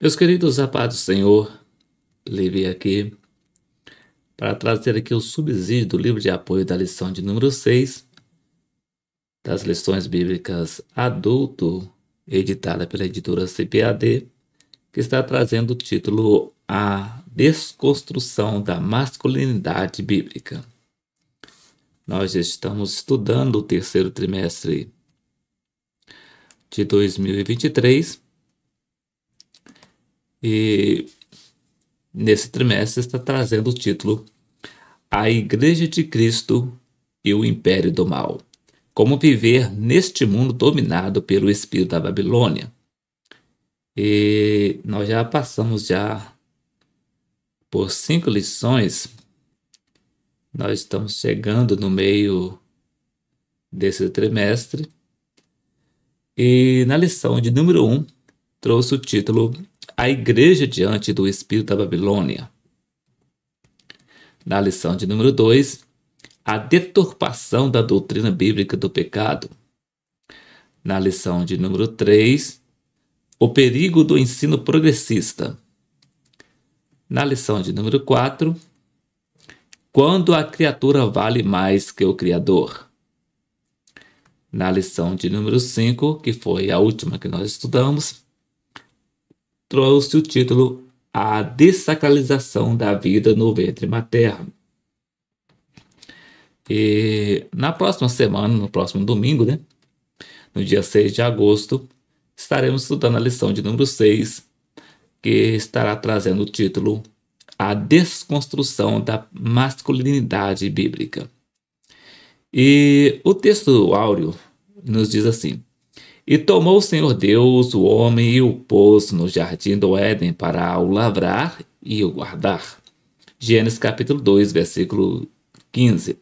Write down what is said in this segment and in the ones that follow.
Meus queridos, a paz do Senhor, levei aqui para trazer aqui o subsídio do livro de apoio da lição de número 6 das lições bíblicas adulto, editada pela editora CPAD, que está trazendo o título A Desconstrução da Masculinidade Bíblica. Nós estamos estudando o terceiro trimestre de 2023 e nesse trimestre está trazendo o título A Igreja de Cristo e o Império do Mal. Como viver neste mundo dominado pelo espírito da Babilônia. E nós já passamos já por cinco lições. Nós estamos chegando no meio desse trimestre. E na lição de número um, trouxe o título a igreja diante do espírito da Babilônia. Na lição de número 2, a deturpação da doutrina bíblica do pecado. Na lição de número 3, o perigo do ensino progressista. Na lição de número 4, quando a criatura vale mais que o Criador. Na lição de número 5, que foi a última que nós estudamos, trouxe o título A Dessacralização da Vida no Ventre Materno. E na próxima semana, no próximo domingo, né? No dia 6 de agosto, estaremos estudando a lição de número 6, que estará trazendo o título A Desconstrução da Masculinidade Bíblica. E o texto áureo nos diz assim: e tomou o Senhor Deus o homem e o pôs no jardim do Éden para o lavrar e o guardar. Gênesis capítulo 2, versículo 15.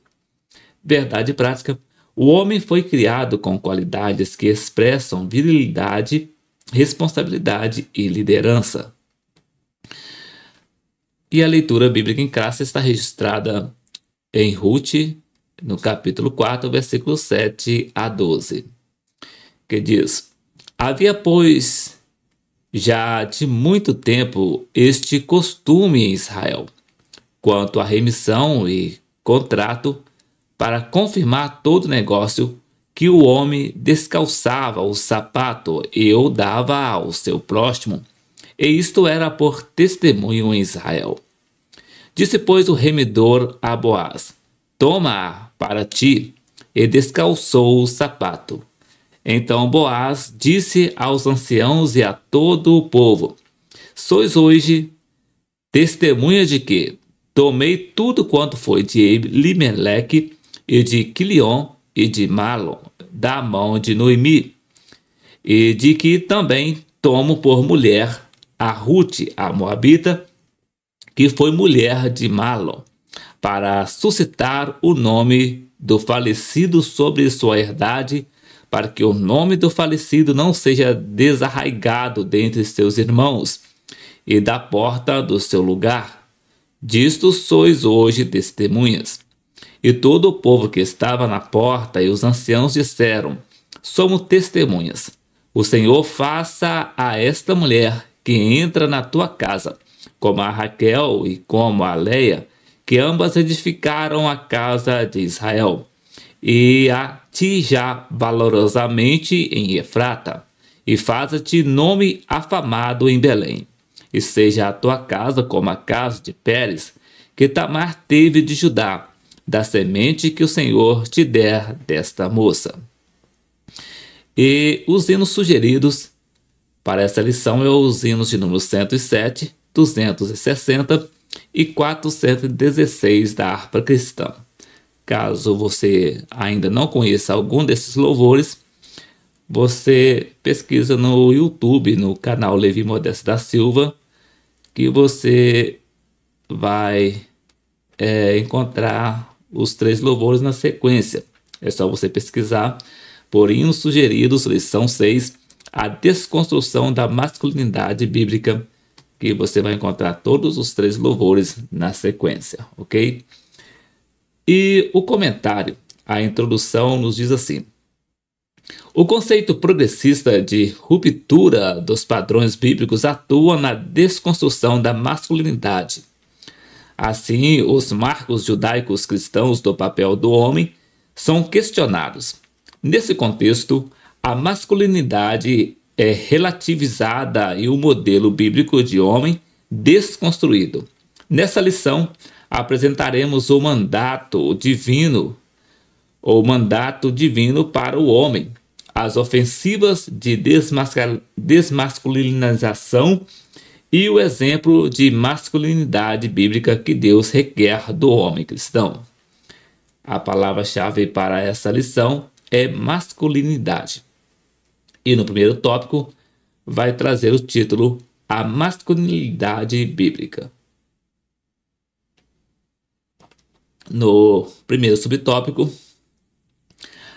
Verdade prática. O homem foi criado com qualidades que expressam virilidade, responsabilidade e liderança. E a leitura bíblica em classe está registrada em Ruth, no capítulo 4, versículo 7 a 12 que diz: Havia, pois, já de muito tempo este costume em Israel, quanto à remissão e contrato, para confirmar todo negócio, que o homem descalçava o sapato e o dava ao seu próximo, e isto era por testemunho em Israel. Disse, pois, o remidor a Boaz: Toma para ti, e descalçou o sapato. Então Boaz disse aos anciãos e a todo o povo: Sois hoje testemunha de que tomei tudo quanto foi de Limeleque e de Quilion e de Malon da mão de Noemi, e de que também tomo por mulher a Ruth, a Moabita, que foi mulher de Malon, para suscitar o nome do falecido sobre sua herdade para que o nome do falecido não seja desarraigado dentre seus irmãos, e da porta do seu lugar. Disto sois hoje testemunhas. E todo o povo que estava na porta e os anciãos disseram: Somos testemunhas. O Senhor faça a esta mulher que entra na tua casa, como a Raquel e como a Leia, que ambas edificaram a casa de Israel e a ti já valorosamente em Efrata, e faça-te nome afamado em Belém, e seja a tua casa como a casa de Pérez, que Tamar teve de Judá, da semente que o Senhor te der desta moça. E os hinos sugeridos para essa lição é os hinos de número 107, 260 e 416 da harpa cristã. Caso você ainda não conheça algum desses louvores, você pesquisa no YouTube, no canal Levi Modesto da Silva, que você vai é, encontrar os três louvores na sequência. É só você pesquisar por hinos sugeridos, lição 6, a desconstrução da masculinidade bíblica, que você vai encontrar todos os três louvores na sequência, ok? E o comentário, a introdução, nos diz assim: O conceito progressista de ruptura dos padrões bíblicos atua na desconstrução da masculinidade. Assim, os marcos judaicos cristãos do papel do homem são questionados. Nesse contexto, a masculinidade é relativizada e o modelo bíblico de homem desconstruído. Nessa lição, apresentaremos o mandato divino, o mandato divino para o homem, as ofensivas de desmasculinização e o exemplo de masculinidade bíblica que Deus requer do homem cristão. A palavra-chave para essa lição é masculinidade. E no primeiro tópico vai trazer o título A Masculinidade Bíblica. No primeiro subtópico,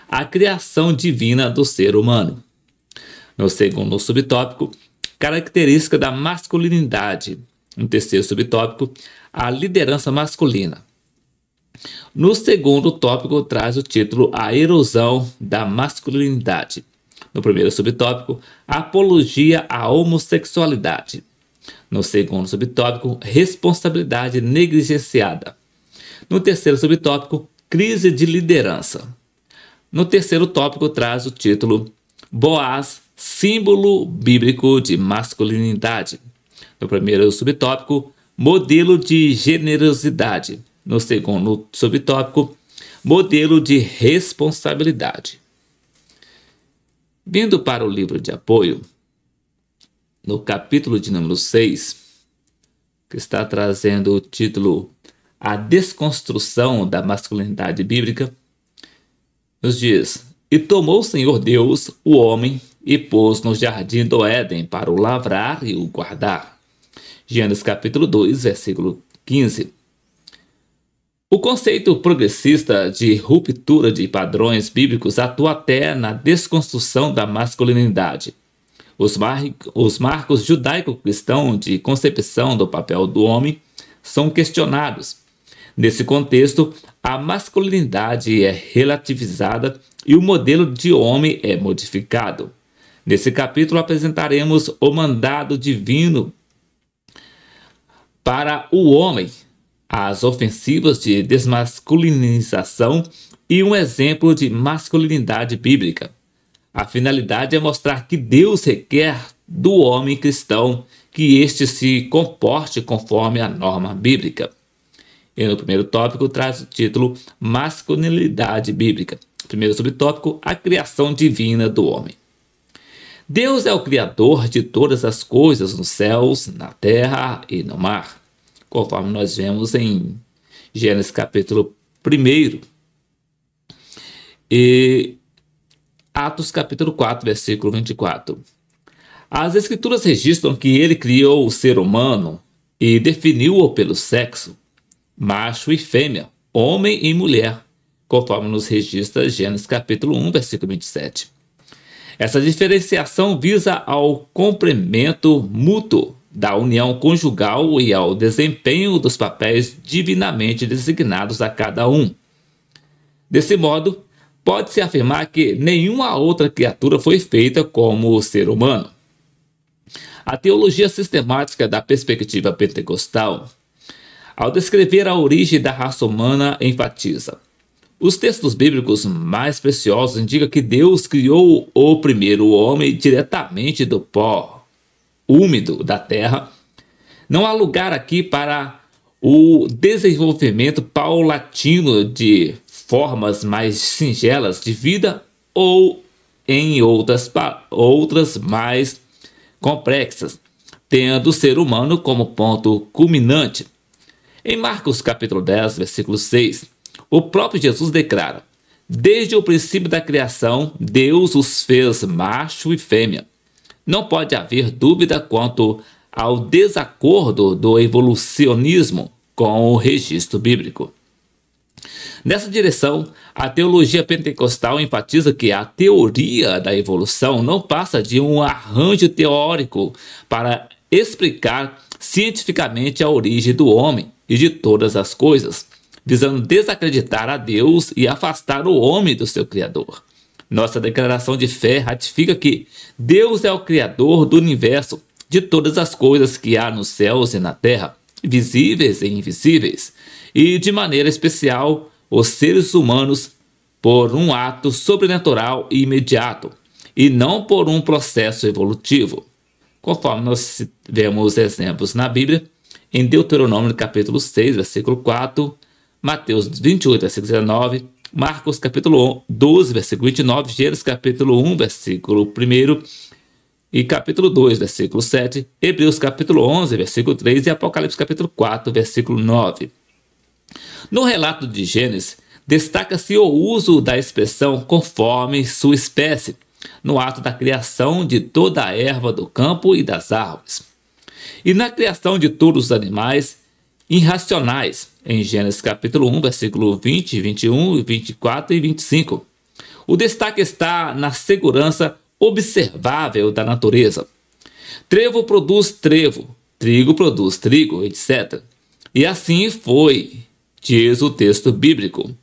a criação divina do ser humano. No segundo subtópico, característica da masculinidade. No terceiro subtópico, a liderança masculina. No segundo tópico, traz o título A Erosão da Masculinidade. No primeiro subtópico, apologia à homossexualidade. No segundo subtópico, responsabilidade negligenciada. No terceiro subtópico, crise de liderança. No terceiro tópico, traz o título Boaz, símbolo bíblico de masculinidade. No primeiro subtópico, modelo de generosidade. No segundo subtópico, modelo de responsabilidade. Vindo para o livro de apoio, no capítulo de número 6, que está trazendo o título A Desconstrução da Masculinidade Bíblica, nos diz: E tomou o Senhor Deus o homem e pôs no jardim do Éden para o lavrar e o guardar. Gênesis capítulo 2, versículo 15. O conceito progressista de ruptura de padrões bíblicos atua até na desconstrução da masculinidade. Os, mar os marcos judaico-cristãos de concepção do papel do homem são questionados. Nesse contexto, a masculinidade é relativizada e o modelo de homem é modificado. Nesse capítulo apresentaremos o mandado divino para o homem as ofensivas de desmasculinização e um exemplo de masculinidade bíblica. A finalidade é mostrar que Deus requer do homem cristão que este se comporte conforme a norma bíblica. E no primeiro tópico traz o título Masculinidade Bíblica. Primeiro subtópico, a criação divina do homem. Deus é o Criador de todas as coisas nos céus, na terra e no mar conforme nós vemos em Gênesis capítulo 1 e Atos capítulo 4, versículo 24. As escrituras registram que ele criou o ser humano e definiu-o pelo sexo, macho e fêmea, homem e mulher, conforme nos registra Gênesis capítulo 1, versículo 27. Essa diferenciação visa ao complemento mútuo da união conjugal e ao desempenho dos papéis divinamente designados a cada um. Desse modo, pode-se afirmar que nenhuma outra criatura foi feita como o ser humano. A teologia sistemática da perspectiva pentecostal, ao descrever a origem da raça humana, enfatiza: os textos bíblicos mais preciosos indicam que Deus criou o primeiro homem diretamente do pó, úmido da terra. Não há lugar aqui para o desenvolvimento paulatino de formas mais singelas de vida ou em outras, outras mais complexas, tendo o ser humano como ponto culminante. Em Marcos capítulo 10, versículo 6, o próprio Jesus declara: Desde o princípio da criação, Deus os fez macho e fêmea. Não pode haver dúvida quanto ao desacordo do evolucionismo com o registro bíblico. Nessa direção, a teologia pentecostal enfatiza que a teoria da evolução não passa de um arranjo teórico para explicar cientificamente a origem do homem e de todas as coisas, visando desacreditar a Deus e afastar o homem do seu Criador. Nossa declaração de fé ratifica que Deus é o Criador do universo, de todas as coisas que há nos céus e na terra, visíveis e invisíveis, e de maneira especial os seres humanos por um ato sobrenatural e imediato, e não por um processo evolutivo. Conforme nós vemos exemplos na Bíblia, em Deuteronômio capítulo 6, versículo 4, Mateus 28, versículo 19, Marcos capítulo 12, versículo 29, Gênesis capítulo 1, versículo 1 e capítulo 2, versículo 7, Hebreus capítulo 11, versículo 3 e Apocalipse capítulo 4, versículo 9. No relato de Gênesis, destaca-se o uso da expressão conforme sua espécie, no ato da criação de toda a erva do campo e das árvores. E na criação de todos os animais irracionais, em Gênesis capítulo 1, versículo 20, 21, 24 e 25. O destaque está na segurança observável da natureza. Trevo produz trevo, trigo produz trigo, etc. E assim foi, diz o texto bíblico.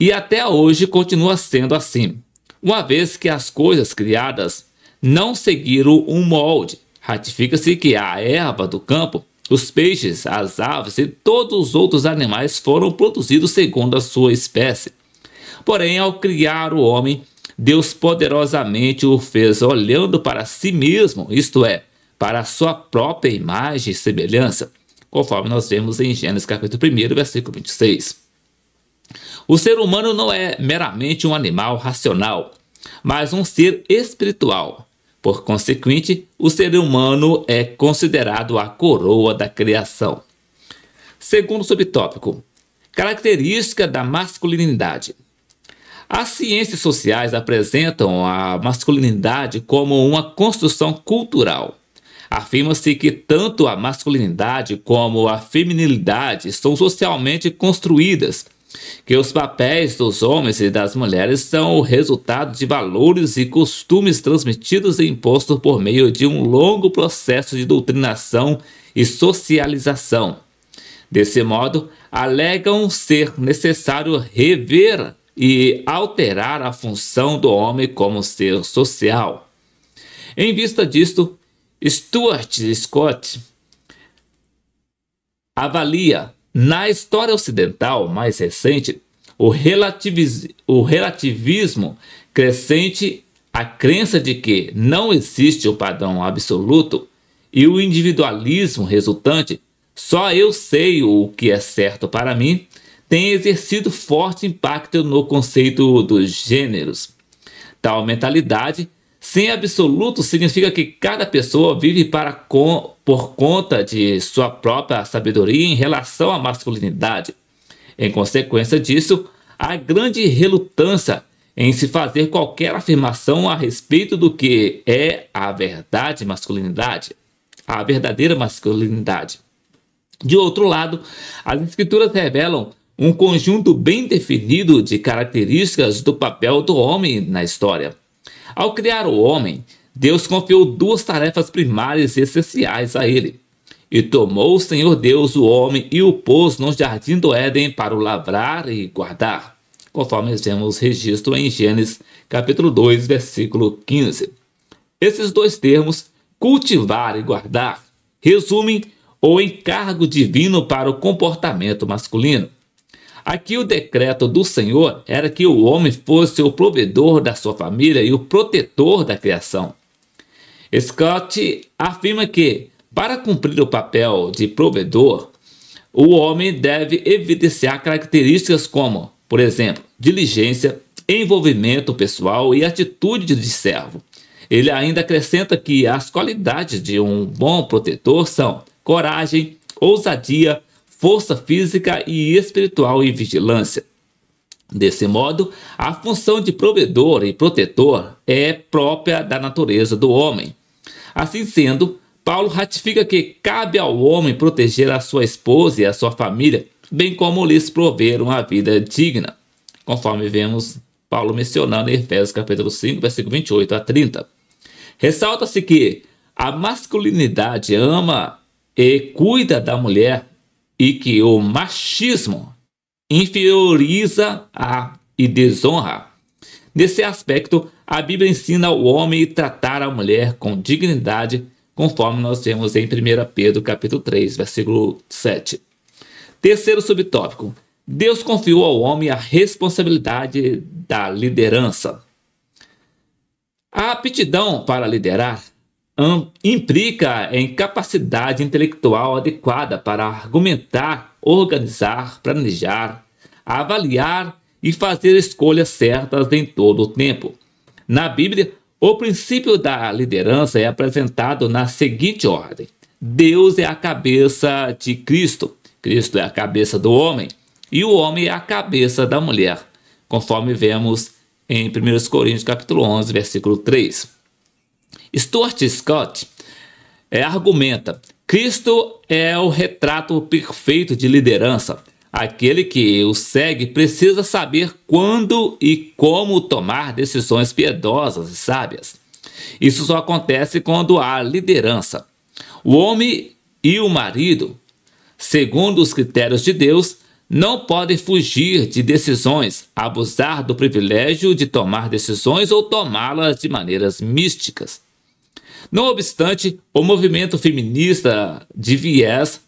E até hoje continua sendo assim, uma vez que as coisas criadas não seguiram um molde. Ratifica-se que a erva do campo os peixes, as aves e todos os outros animais foram produzidos segundo a sua espécie. Porém, ao criar o homem, Deus poderosamente o fez olhando para si mesmo, isto é, para a sua própria imagem e semelhança, conforme nós vemos em Gênesis capítulo 1, versículo 26. O ser humano não é meramente um animal racional, mas um ser espiritual, por consequente, o ser humano é considerado a coroa da criação. Segundo subtópico: característica da masculinidade. As ciências sociais apresentam a masculinidade como uma construção cultural. Afirma-se que tanto a masculinidade como a feminilidade são socialmente construídas que os papéis dos homens e das mulheres são o resultado de valores e costumes transmitidos e impostos por meio de um longo processo de doutrinação e socialização. Desse modo, alegam ser necessário rever e alterar a função do homem como ser social. Em vista disto, Stuart Scott avalia na história ocidental mais recente, o, relativis o relativismo crescente, a crença de que não existe o padrão absoluto e o individualismo resultante, só eu sei o que é certo para mim, tem exercido forte impacto no conceito dos gêneros. Tal mentalidade sem absoluto significa que cada pessoa vive para com, por conta de sua própria sabedoria em relação à masculinidade. Em consequência disso, há grande relutância em se fazer qualquer afirmação a respeito do que é a verdade masculinidade, a verdadeira masculinidade. De outro lado, as escrituras revelam um conjunto bem definido de características do papel do homem na história. Ao criar o homem, Deus confiou duas tarefas primárias e essenciais a ele. E tomou o Senhor Deus o homem e o pôs no jardim do Éden para o lavrar e guardar, conforme vemos registro em Gênesis capítulo 2, versículo 15. Esses dois termos, cultivar e guardar, resumem o encargo divino para o comportamento masculino. Aqui o decreto do Senhor era que o homem fosse o provedor da sua família e o protetor da criação. Scott afirma que, para cumprir o papel de provedor, o homem deve evidenciar características como, por exemplo, diligência, envolvimento pessoal e atitude de servo. Ele ainda acrescenta que as qualidades de um bom protetor são coragem, ousadia, força física e espiritual e vigilância. Desse modo, a função de provedor e protetor é própria da natureza do homem. Assim sendo, Paulo ratifica que cabe ao homem proteger a sua esposa e a sua família, bem como lhes prover uma vida digna, conforme vemos Paulo mencionando em Efésios capítulo 5, versículo 28 a 30. Ressalta-se que a masculinidade ama e cuida da mulher e que o machismo inferioriza a e desonra. Nesse aspecto, a Bíblia ensina o homem a tratar a mulher com dignidade, conforme nós vemos em 1 Pedro capítulo 3, versículo 7. Terceiro subtópico. Deus confiou ao homem a responsabilidade da liderança. A aptidão para liderar implica em capacidade intelectual adequada para argumentar, organizar, planejar, avaliar e fazer escolhas certas em todo o tempo. Na Bíblia, o princípio da liderança é apresentado na seguinte ordem: Deus é a cabeça de Cristo, Cristo é a cabeça do homem e o homem é a cabeça da mulher, conforme vemos em 1 Coríntios capítulo 11, versículo 3. Stuart Scott é, argumenta: Cristo é o retrato perfeito de liderança. Aquele que o segue precisa saber quando e como tomar decisões piedosas e sábias. Isso só acontece quando há liderança. O homem e o marido, segundo os critérios de Deus, não podem fugir de decisões, abusar do privilégio de tomar decisões ou tomá-las de maneiras místicas. Não obstante, o movimento feminista de viés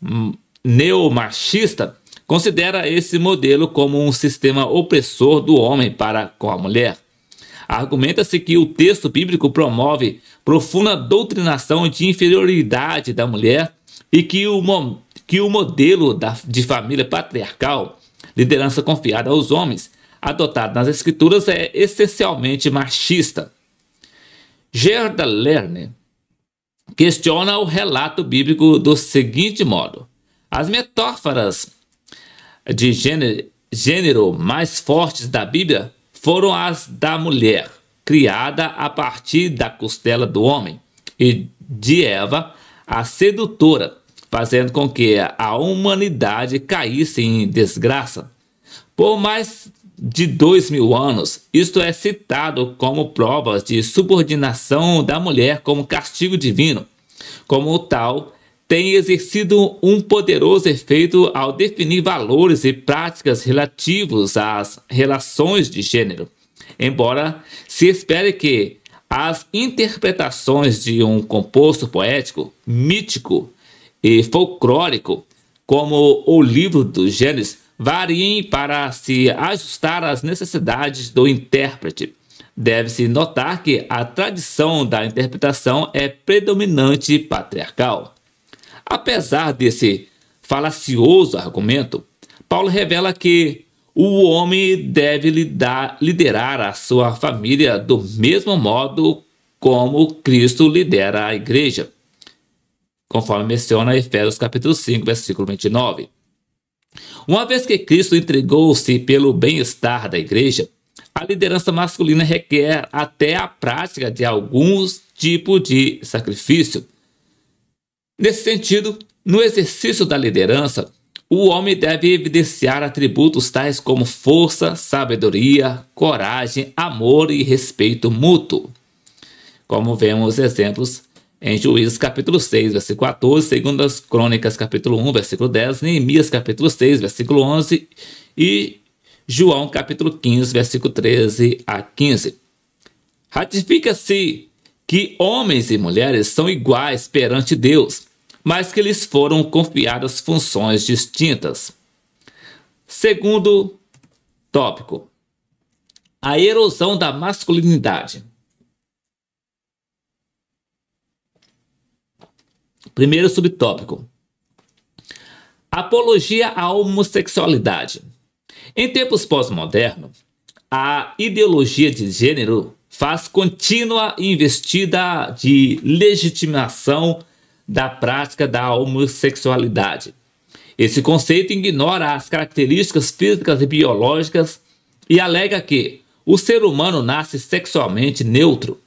neomachista considera esse modelo como um sistema opressor do homem para com a mulher. Argumenta-se que o texto bíblico promove profunda doutrinação de inferioridade da mulher e que o, que o modelo da, de família patriarcal, liderança confiada aos homens, adotado nas escrituras é essencialmente machista. Gerda Lerner questiona o relato bíblico do seguinte modo: as metáforas de gênero, gênero mais fortes da Bíblia foram as da mulher, criada a partir da costela do homem, e de Eva, a sedutora, fazendo com que a humanidade caísse em desgraça. Por mais de dois mil anos, isto é citado como prova de subordinação da mulher como castigo divino. Como tal, tem exercido um poderoso efeito ao definir valores e práticas relativos às relações de gênero. Embora se espere que as interpretações de um composto poético, mítico e folclórico, como o livro dos Gênesis, variem para se ajustar às necessidades do intérprete. Deve-se notar que a tradição da interpretação é predominante patriarcal. Apesar desse falacioso argumento, Paulo revela que o homem deve lidar, liderar a sua família do mesmo modo como Cristo lidera a igreja, conforme menciona Efésios capítulo 5, versículo 29. Uma vez que Cristo entregou-se pelo bem-estar da igreja, a liderança masculina requer até a prática de alguns tipos de sacrifício. Nesse sentido, no exercício da liderança, o homem deve evidenciar atributos tais como força, sabedoria, coragem, amor e respeito mútuo. Como vemos exemplos em Juízes capítulo 6, versículo 14, segundo as Crônicas capítulo 1, versículo 10, Neemias capítulo 6, versículo 11 e João capítulo 15, versículo 13 a 15. Ratifica-se que homens e mulheres são iguais perante Deus, mas que lhes foram confiadas funções distintas. Segundo tópico: a erosão da masculinidade. Primeiro subtópico: apologia à homossexualidade. Em tempos pós-modernos, a ideologia de gênero faz contínua investida de legitimação da prática da homossexualidade. Esse conceito ignora as características físicas e biológicas e alega que o ser humano nasce sexualmente neutro.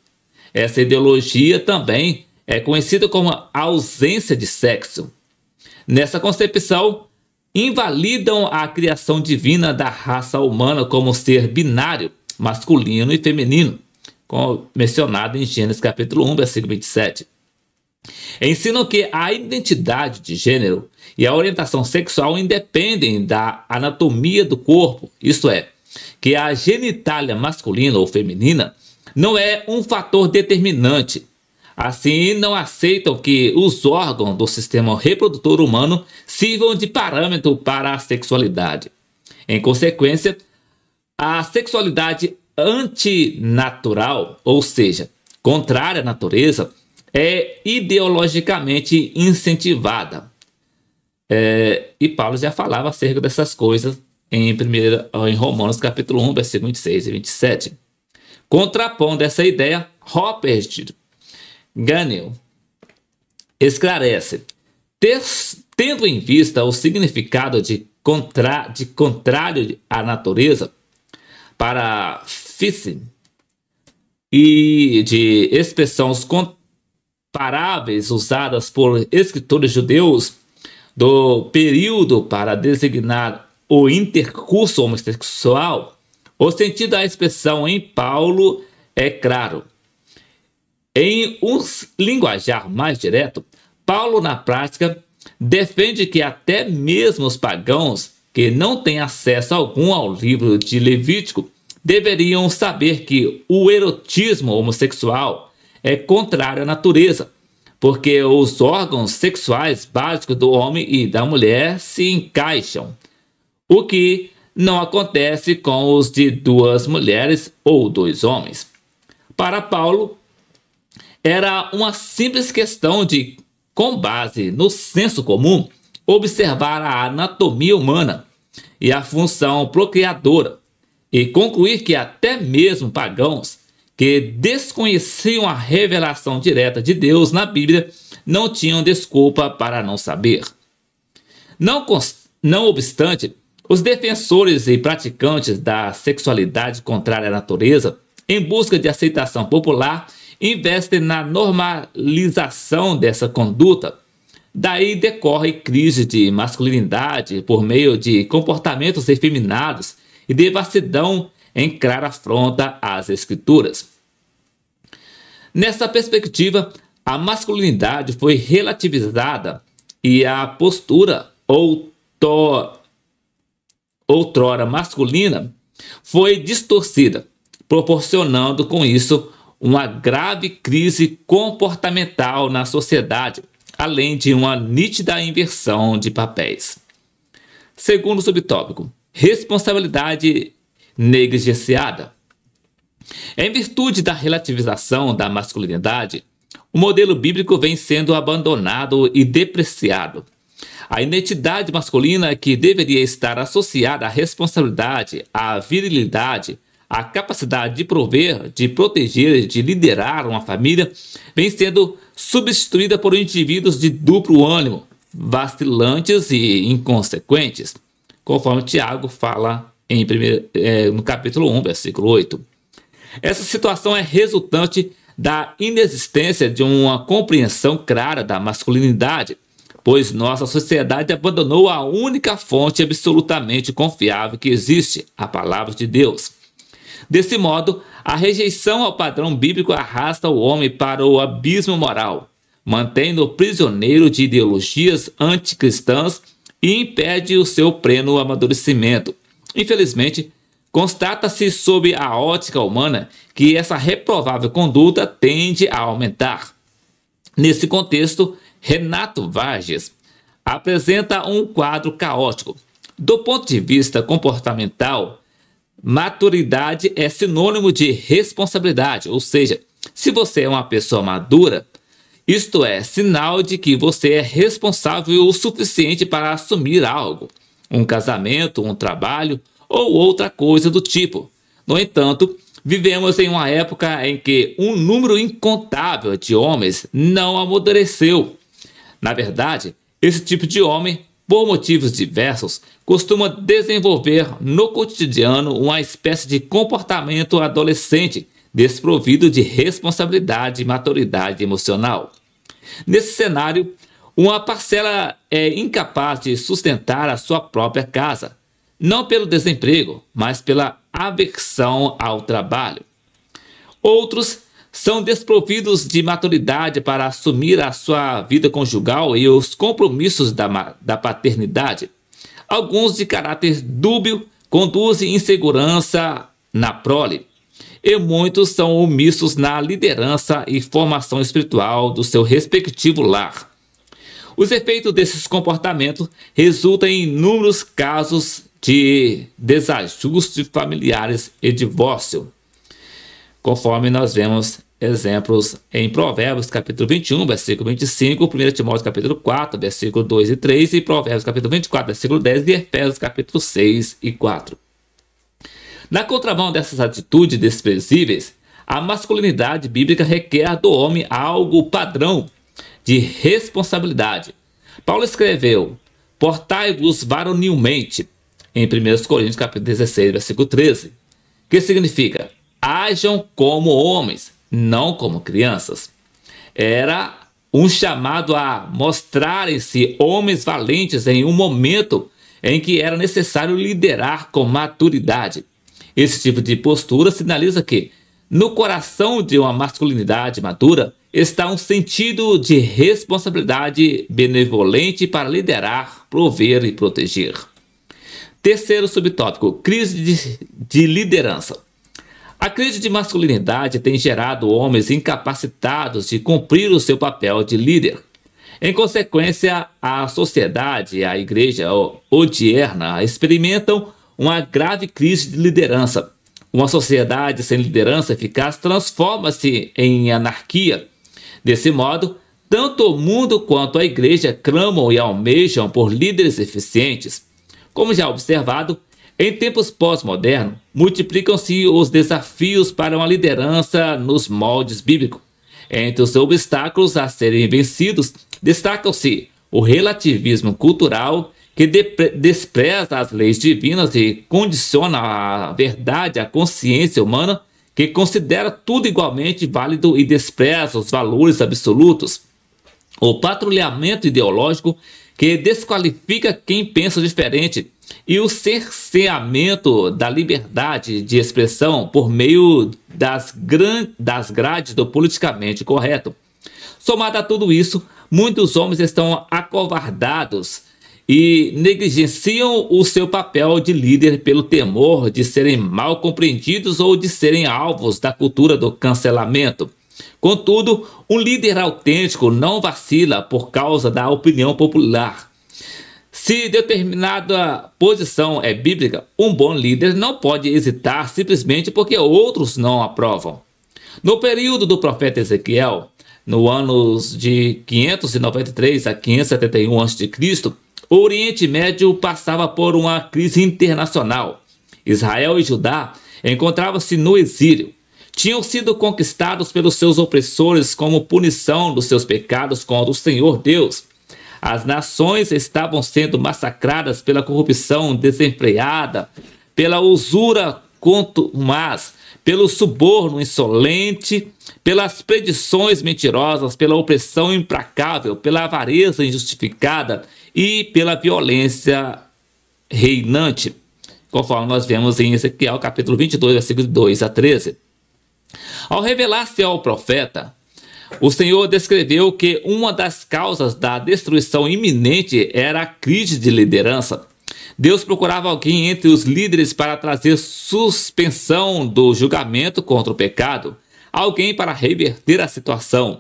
Essa ideologia também é conhecida como ausência de sexo. Nessa concepção, invalidam a criação divina da raça humana como ser binário, masculino e feminino, como mencionado em Gênesis capítulo 1, versículo 27. Ensinam que a identidade de gênero e a orientação sexual independem da anatomia do corpo, isto é, que a genitália masculina ou feminina não é um fator determinante. Assim, não aceitam que os órgãos do sistema reprodutor humano sirvam de parâmetro para a sexualidade. Em consequência, a sexualidade antinatural, ou seja, contrária à natureza, é ideologicamente incentivada. É, e Paulo já falava acerca dessas coisas em, primeira, em Romanos capítulo 1, versículo 26 e 27. Contrapondo essa ideia, Robert Ganel esclarece, tendo em vista o significado de, contra, de contrário à natureza, para Fissing e de expressões comparáveis usadas por escritores judeus do período para designar o intercurso homossexual, o sentido da expressão em Paulo é claro. Em um linguajar mais direto, Paulo, na prática, defende que até mesmo os pagãos que não têm acesso algum ao livro de Levítico deveriam saber que o erotismo homossexual é contrário à natureza, porque os órgãos sexuais básicos do homem e da mulher se encaixam, o que não acontece com os de duas mulheres ou dois homens. Para Paulo, era uma simples questão de, com base no senso comum, observar a anatomia humana e a função procriadora e concluir que até mesmo pagãos que desconheciam a revelação direta de Deus na Bíblia não tinham desculpa para não saber. Não, não obstante, os defensores e praticantes da sexualidade contrária à natureza, em busca de aceitação popular, investem na normalização dessa conduta. Daí decorre crise de masculinidade por meio de comportamentos efeminados e devassidão em clara afronta às Escrituras. Nessa perspectiva, a masculinidade foi relativizada e a postura outrora masculina foi distorcida, proporcionando com isso uma grave crise comportamental na sociedade, além de uma nítida inversão de papéis. Segundo subtópico, responsabilidade negligenciada. Em virtude da relativização da masculinidade, o modelo bíblico vem sendo abandonado e depreciado. A identidade masculina, que deveria estar associada à responsabilidade, à virilidade, à capacidade de prover, de proteger, de liderar uma família, vem sendo substituída por indivíduos de duplo ânimo, vacilantes e inconsequentes, conforme Tiago fala em primeiro, é, no capítulo 1, versículo 8. Essa situação é resultante da inexistência de uma compreensão clara da masculinidade, pois nossa sociedade abandonou a única fonte absolutamente confiável que existe, a palavra de Deus. Desse modo, a rejeição ao padrão bíblico arrasta o homem para o abismo moral, mantendo-o prisioneiro de ideologias anticristãs e impede o seu pleno amadurecimento. Infelizmente, constata-se sob a ótica humana que essa reprovável conduta tende a aumentar. Nesse contexto, Renato Vargas apresenta um quadro caótico. Do ponto de vista comportamental, maturidade é sinônimo de responsabilidade, ou seja, se você é uma pessoa madura, isto é sinal de que você é responsável o suficiente para assumir algo, um casamento, um trabalho ou outra coisa do tipo. No entanto, vivemos em uma época em que um número incontável de homens não amadureceu. Na verdade, esse tipo de homem, por motivos diversos, costuma desenvolver no cotidiano uma espécie de comportamento adolescente desprovido de responsabilidade e maturidade emocional. Nesse cenário, uma parcela é incapaz de sustentar a sua própria casa, não pelo desemprego, mas pela aversão ao trabalho. Outros são desprovidos de maturidade para assumir a sua vida conjugal e os compromissos da, da paternidade. Alguns de caráter dúbio conduzem insegurança na prole, e muitos são omissos na liderança e formação espiritual do seu respectivo lar. Os efeitos desses comportamentos resultam em inúmeros casos de desajustes familiares e divórcio, conforme nós vemos exemplos em Provérbios capítulo 21, versículo 25, 1 Timóteo capítulo 4, versículo 2 e 3 e Provérbios capítulo 24, versículo 10 e Efésios capítulo 6 e 4. Na contramão dessas atitudes desprezíveis, a masculinidade bíblica requer do homem algo padrão de responsabilidade. Paulo escreveu: Portai-vos varonilmente, em 1 Coríntios capítulo 16, versículo 13, que significa: Hajam como homens, não como crianças. Era um chamado a mostrarem-se homens valentes em um momento em que era necessário liderar com maturidade. Esse tipo de postura sinaliza que, no coração de uma masculinidade madura, está um sentido de responsabilidade benevolente para liderar, prover e proteger. Terceiro subtópico: crise de, de liderança. A crise de masculinidade tem gerado homens incapacitados de cumprir o seu papel de líder. Em consequência, a sociedade e a igreja odierna experimentam uma grave crise de liderança. Uma sociedade sem liderança eficaz transforma-se em anarquia. Desse modo, tanto o mundo quanto a igreja clamam e almejam por líderes eficientes. Como já observado, em tempos pós-modernos, multiplicam-se os desafios para uma liderança nos moldes bíblicos. Entre os obstáculos a serem vencidos, destacam-se o relativismo cultural que despreza as leis divinas e condiciona a verdade, a consciência humana, que considera tudo igualmente válido e despreza os valores absolutos. O patrulhamento ideológico que desqualifica quem pensa diferente e o cerceamento da liberdade de expressão por meio das, gran das grades do politicamente correto. Somado a tudo isso, muitos homens estão acovardados e negligenciam o seu papel de líder pelo temor de serem mal compreendidos ou de serem alvos da cultura do cancelamento. Contudo, um líder autêntico não vacila por causa da opinião popular. Se determinada posição é bíblica, um bom líder não pode hesitar simplesmente porque outros não aprovam. No período do profeta Ezequiel, no anos de 593 a 571 a.C., o Oriente Médio passava por uma crise internacional. Israel e Judá encontravam-se no exílio. Tinham sido conquistados pelos seus opressores como punição dos seus pecados contra o Senhor Deus. As nações estavam sendo massacradas pela corrupção desenfreada, pela usura contumaz, pelo suborno insolente, pelas predições mentirosas, pela opressão implacável, pela avareza injustificada e pela violência reinante, conforme nós vemos em Ezequiel capítulo 22, versículos 2 a 13. Ao revelar-se ao profeta, o Senhor descreveu que uma das causas da destruição iminente era a crise de liderança. Deus procurava alguém entre os líderes para trazer suspensão do julgamento contra o pecado, alguém para reverter a situação,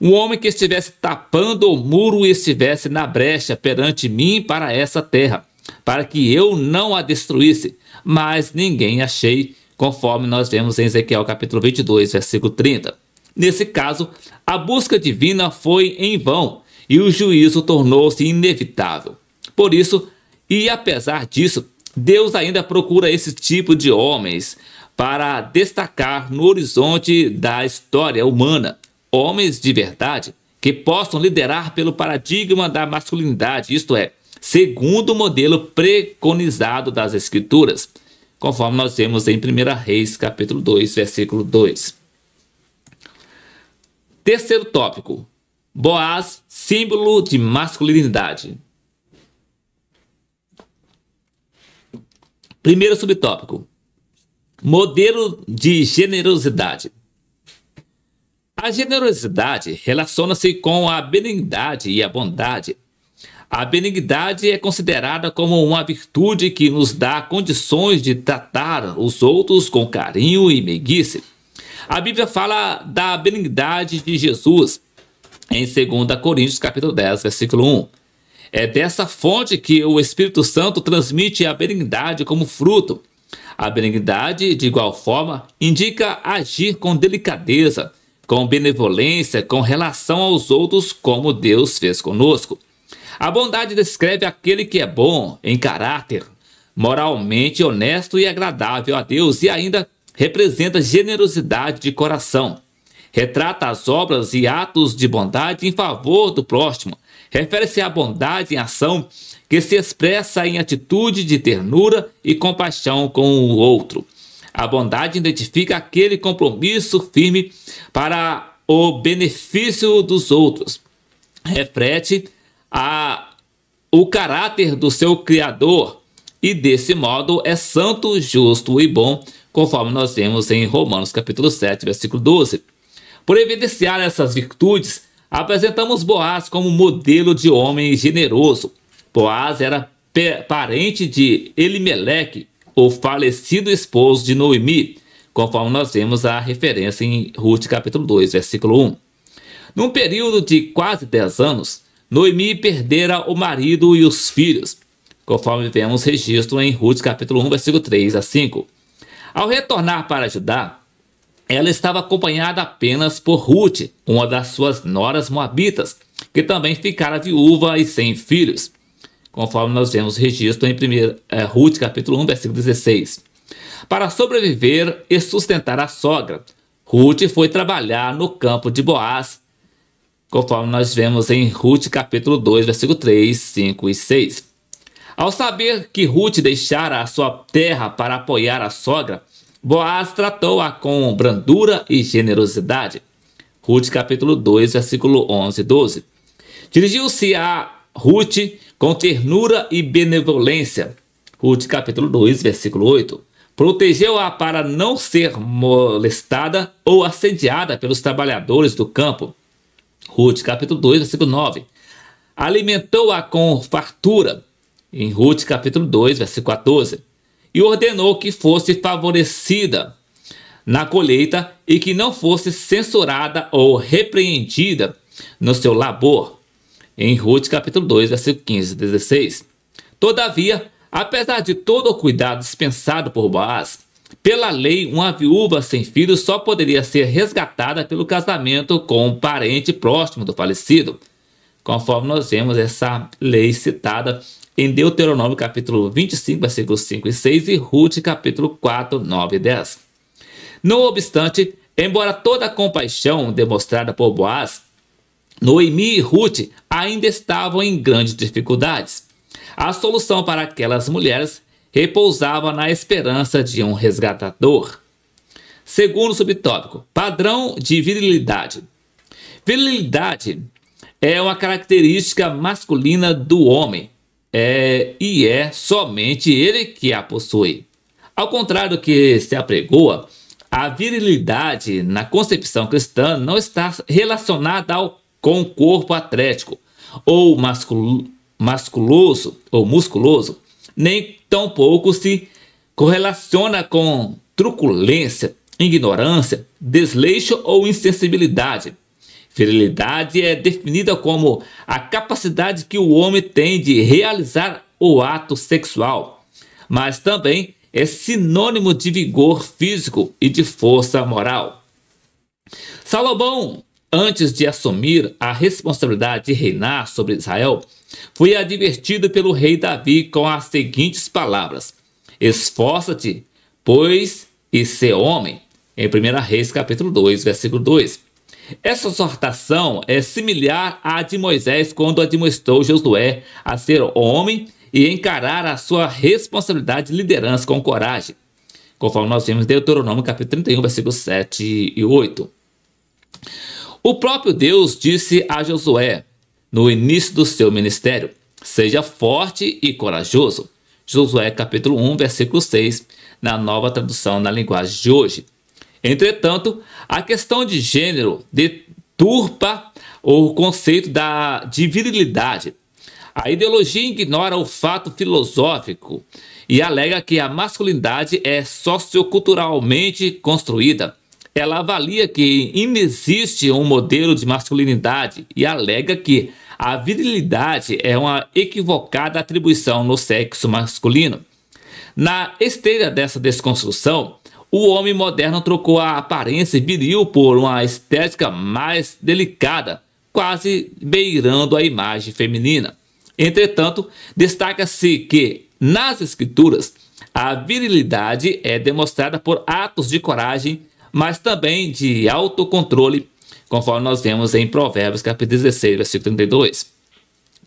um homem que estivesse tapando o muro e estivesse na brecha perante mim para essa terra, para que eu não a destruísse, mas ninguém achei, conforme nós vemos em Ezequiel capítulo 22, versículo 30. Nesse caso, a busca divina foi em vão e o juízo tornou-se inevitável. Por isso, e apesar disso, Deus ainda procura esse tipo de homens para destacar no horizonte da história humana homens de verdade que possam liderar pelo paradigma da masculinidade, isto é, segundo o modelo preconizado das Escrituras, conforme nós vemos em 1 Reis, capítulo 2, versículo 2. Terceiro tópico: Boaz, símbolo de masculinidade. Primeiro subtópico: modelo de generosidade. A generosidade relaciona-se com a benignidade e a bondade. A benignidade é considerada como uma virtude que nos dá condições de tratar os outros com carinho e meiguice. A Bíblia fala da benignidade de Jesus em 2 Coríntios capítulo 10, versículo 1. É dessa fonte que o Espírito Santo transmite a benignidade como fruto. A benignidade, de igual forma, indica agir com delicadeza, com benevolência, com relação aos outros, como Deus fez conosco. A bondade descreve aquele que é bom em caráter, moralmente honesto e agradável a Deus e ainda representa generosidade de coração. Retrata as obras e atos de bondade em favor do próximo. Refere-se à bondade em ação que se expressa em atitude de ternura e compaixão com o outro. A bondade identifica aquele compromisso firme para o benefício dos outros. Reflete a, o caráter do seu Criador e, desse modo, é santo, justo e bom, conforme nós vemos em Romanos capítulo 7, versículo 12. Por evidenciar essas virtudes, apresentamos Boaz como modelo de homem generoso. Boaz era parente de Elimeleque, o falecido esposo de Noemi, conforme nós vemos a referência em Ruth capítulo 2, versículo 1. Num período de quase 10 anos, Noemi perdera o marido e os filhos, conforme vemos registro em Ruth capítulo 1, versículo 3 a 5. Ao retornar para Judá, ela estava acompanhada apenas por Ruth, uma das suas noras moabitas, que também ficara viúva e sem filhos, conforme nós vemos registro em 1 é, Ruth capítulo 1, versículo 16. Para sobreviver e sustentar a sogra, Ruth foi trabalhar no campo de Boaz, conforme nós vemos em Ruth capítulo 2, versículo 3, 5 e 6. Ao saber que Ruth deixara a sua terra para apoiar a sogra, Boaz tratou-a com brandura e generosidade. Ruth capítulo 2, versículo 11 e 12. Dirigiu-se a Ruth com ternura e benevolência. Ruth capítulo 2, versículo 8. Protegeu-a para não ser molestada ou assediada pelos trabalhadores do campo. Ruth, capítulo 2, versículo 9. Alimentou-a com fartura, em Ruth, capítulo 2, versículo 14. E ordenou que fosse favorecida na colheita e que não fosse censurada ou repreendida no seu labor. Em Ruth, capítulo 2, versículo 15 e 16. Todavia, apesar de todo o cuidado dispensado por Boaz, pela lei, uma viúva sem filhos só poderia ser resgatada pelo casamento com um parente próximo do falecido, conforme nós vemos essa lei citada em Deuteronômio capítulo 25, versículos 5 e 6 e Ruth capítulo 4, 9 e 10. Não obstante, embora toda a compaixão demonstrada por Boaz, Noemi e Ruth ainda estavam em grandes dificuldades. A solução para aquelas mulheres repousava na esperança de um resgatador. Segundo subtópico, padrão de virilidade. Virilidade é uma característica masculina do homem é, e é somente ele que a possui. Ao contrário do que se apregoa, a virilidade na concepção cristã não está relacionada ao, com o corpo atlético ou mascul, masculoso ou musculoso, nem tampouco se correlaciona com truculência, ignorância, desleixo ou insensibilidade. Virilidade é definida como a capacidade que o homem tem de realizar o ato sexual, mas também é sinônimo de vigor físico e de força moral. Salomão, antes de assumir a responsabilidade de reinar sobre Israel, foi advertido pelo rei Davi com as seguintes palavras: Esforça-te, pois, e ser homem. Em 1 Reis, capítulo 2, versículo 2. Essa exortação é similar à de Moisés quando admoestou Josué a ser homem e encarar a sua responsabilidade de liderança com coragem, conforme nós vemos em Deuteronômio capítulo 31, versículos 7 e 8. O próprio Deus disse a Josué: no início do seu ministério. Seja forte e corajoso. Josué capítulo 1, versículo 6, na nova tradução na linguagem de hoje. Entretanto, a questão de gênero deturpa o conceito da, de virilidade. A ideologia ignora o fato filosófico e alega que a masculinidade é socioculturalmente construída. Ela avalia que inexiste um modelo de masculinidade e alega que a virilidade é uma equivocada atribuição no sexo masculino. Na esteira dessa desconstrução, o homem moderno trocou a aparência viril por uma estética mais delicada, quase beirando a imagem feminina. Entretanto, destaca-se que, nas escrituras, a virilidade é demonstrada por atos de coragem, mas também de autocontrole, conforme nós vemos em Provérbios capítulo 16, versículo 32.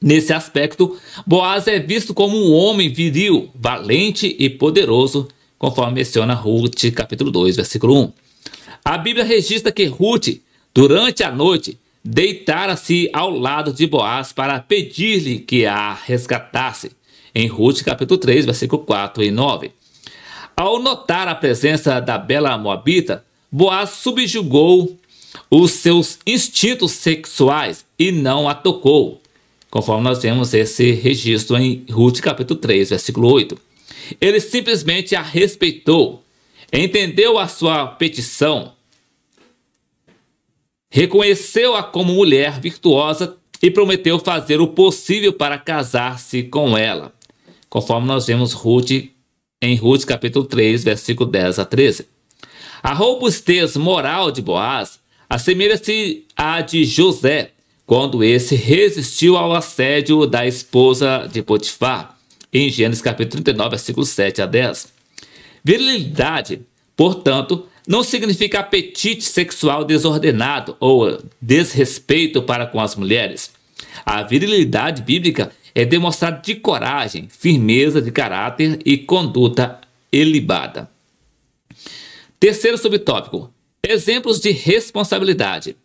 Nesse aspecto, Boaz é visto como um homem viril, valente e poderoso, conforme menciona Ruth, capítulo 2, versículo 1. A Bíblia registra que Ruth, durante a noite, deitara-se ao lado de Boaz para pedir-lhe que a resgatasse, em Ruth, capítulo 3, versículo 4 e 9. Ao notar a presença da bela Moabita, Boaz subjugou os seus instintos sexuais e não a tocou, conforme nós vemos esse registro em Ruth capítulo 3, versículo 8. Ele simplesmente a respeitou, entendeu a sua petição, reconheceu-a como mulher virtuosa e prometeu fazer o possível para casar-se com ela, conforme nós vemos Ruth em Ruth capítulo 3, versículo 10 a 13. A robustez moral de Boaz assemelha-se à de José, quando esse resistiu ao assédio da esposa de Potifar, em Gênesis capítulo 39, versículo 7 a 10. Virilidade, portanto, não significa apetite sexual desordenado ou desrespeito para com as mulheres. A virilidade bíblica é demonstrada de coragem, firmeza de caráter e conduta elibada. Terceiro subtópico: exemplos de responsabilidade.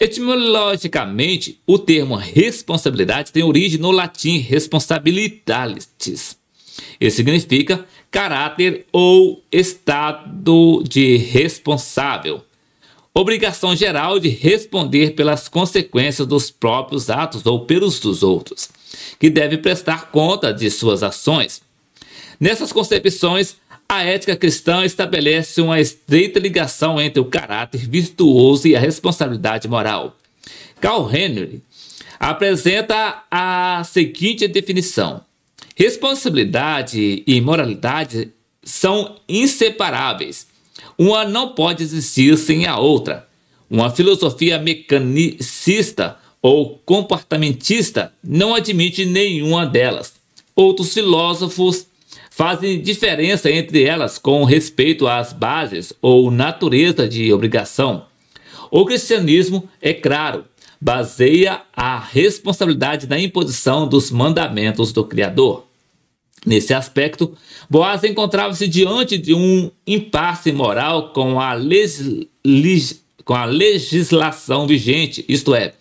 Etimologicamente, o termo responsabilidade tem origem no latim responsabilitatis. Ele significa caráter ou estado de responsável. Obrigação geral de responder pelas consequências dos próprios atos ou pelos dos outros, que deve prestar conta de suas ações. Nessas concepções, a ética cristã estabelece uma estreita ligação entre o caráter virtuoso e a responsabilidade moral. Carl Henry apresenta a seguinte definição: responsabilidade e moralidade são inseparáveis. Uma não pode existir sem a outra. Uma filosofia mecanicista ou comportamentista não admite nenhuma delas. Outros filósofos fazem diferença entre elas com respeito às bases ou natureza de obrigação. O cristianismo, é claro, baseia a responsabilidade na imposição dos mandamentos do Criador. Nesse aspecto, Boaz encontrava-se diante de um impasse moral com a, com a legislação vigente, isto é,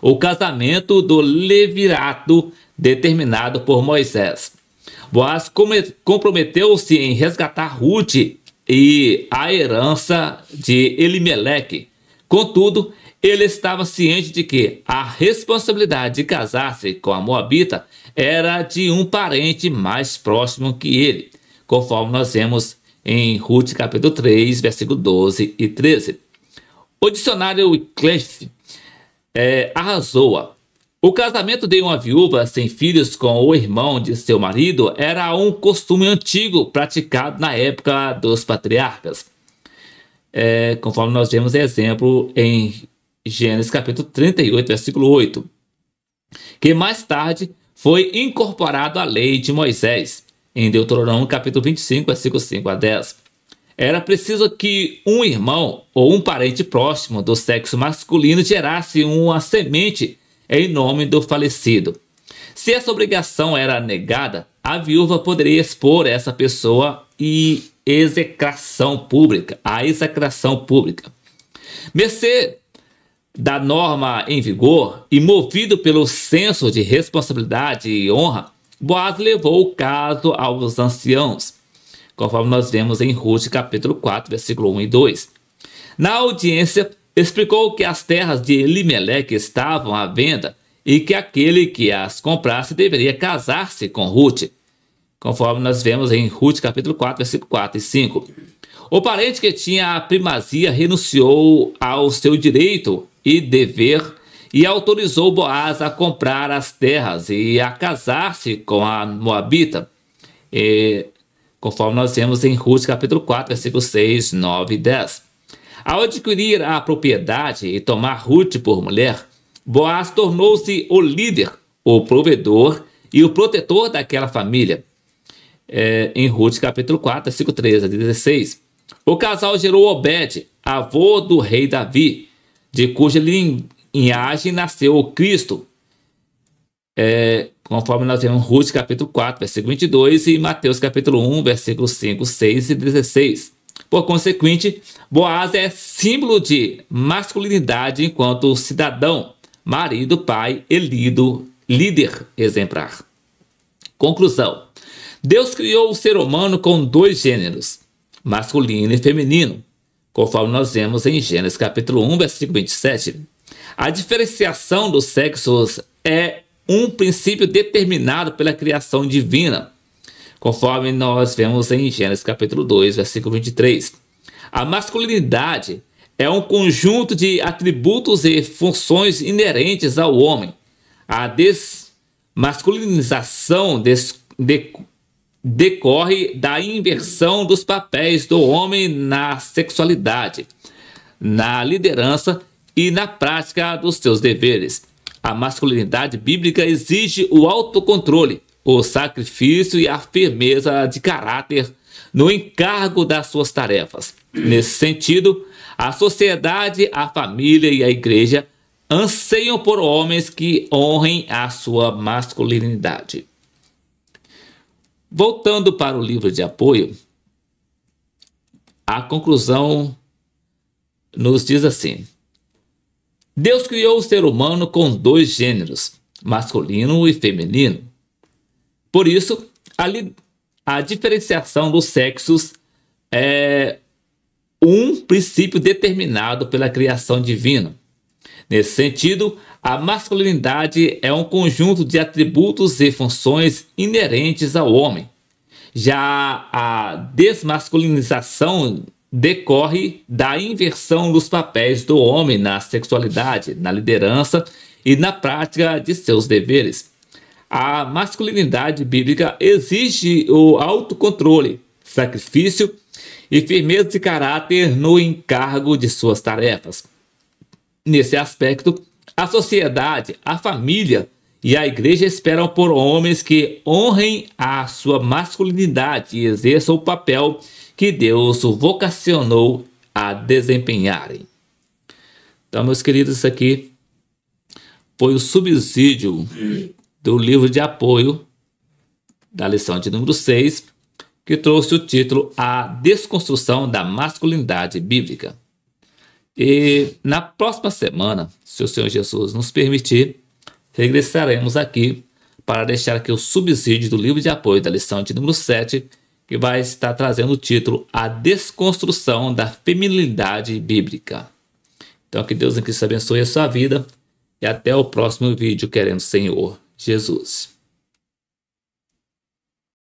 o casamento do levirato determinado por Moisés. Boaz comprometeu-se em resgatar Ruth e a herança de Elimeleque. Contudo, ele estava ciente de que a responsabilidade de casar-se com a Moabita era de um parente mais próximo que ele, conforme nós vemos em Ruth capítulo 3, versículo 12 e 13. O dicionário Wycliffe é, arrasou-a o casamento de uma viúva sem filhos com o irmão de seu marido era um costume antigo praticado na época dos patriarcas. É, conforme nós vemos exemplo em Gênesis capítulo 38, versículo 8, que mais tarde foi incorporado à lei de Moisés, em Deuteronômio capítulo 25, versículo 5 a 10. Era preciso que um irmão ou um parente próximo do sexo masculino gerasse uma semente em nome do falecido. Se essa obrigação era negada, a viúva poderia expor essa pessoa e execração pública, a execração pública. Mercê da norma em vigor e movido pelo senso de responsabilidade e honra, Boaz levou o caso aos anciãos, conforme nós vemos em Ruth capítulo 4, versículo 1 e 2. Na audiência, explicou que as terras de Elimeleque estavam à venda e que aquele que as comprasse deveria casar-se com Ruth, conforme nós vemos em Ruth capítulo 4, versículo 4 e 5. O parente que tinha a primazia renunciou ao seu direito e dever e autorizou Boaz a comprar as terras e a casar-se com a Moabita, e, conforme nós vemos em Ruth capítulo 4, versículos 6, 9 e 10. Ao adquirir a propriedade e tomar Ruth por mulher, Boaz tornou-se o líder, o provedor e o protetor daquela família. É, em Ruth capítulo 4, versículo 13 a 16. O casal gerou Obed, avô do rei Davi, de cuja linhagem nasceu o Cristo, é, conforme nós vemos em Ruth capítulo 4, versículo 22 e Mateus capítulo 1, versículos 5, 6 e 16. Por consequente, Boaz é símbolo de masculinidade enquanto cidadão, marido, pai e líder exemplar. Conclusão. Deus criou o ser humano com dois gêneros, masculino e feminino, conforme nós vemos em Gênesis capítulo 1, versículo 27. A diferenciação dos sexos é um princípio determinado pela criação divina, conforme nós vemos em Gênesis capítulo 2, versículo 23. A masculinidade é um conjunto de atributos e funções inerentes ao homem. A desmasculinização des, de, decorre da inversão dos papéis do homem na sexualidade, na liderança e na prática dos seus deveres. A masculinidade bíblica exige o autocontrole, o sacrifício e a firmeza de caráter no encargo das suas tarefas. Nesse sentido, a sociedade, a família e a igreja anseiam por homens que honrem a sua masculinidade. Voltando para o livro de apoio, a conclusão nos diz assim: Deus criou o ser humano com dois gêneros, masculino e feminino. Por isso, a, a diferenciação dos sexos é um princípio determinado pela criação divina. Nesse sentido, a masculinidade é um conjunto de atributos e funções inerentes ao homem. Já a desmasculinização decorre da inversão dos papéis do homem na sexualidade, na liderança e na prática de seus deveres. A masculinidade bíblica exige o autocontrole, sacrifício e firmeza de caráter no encargo de suas tarefas. Nesse aspecto, a sociedade, a família e a igreja esperam por homens que honrem a sua masculinidade e exerçam o papel que Deus o vocacionou a desempenharem. Então, meus queridos, isso aqui foi o subsídio do livro de apoio da lição de número 6, que trouxe o título A Desconstrução da Masculinidade Bíblica. E na próxima semana, se o Senhor Jesus nos permitir, regressaremos aqui para deixar aqui o subsídio do livro de apoio da lição de número 7, que vai estar trazendo o título A Desconstrução da Feminilidade Bíblica. Então que Deus em Cristo abençoe a sua vida e até o próximo vídeo, querendo Senhor Jesus.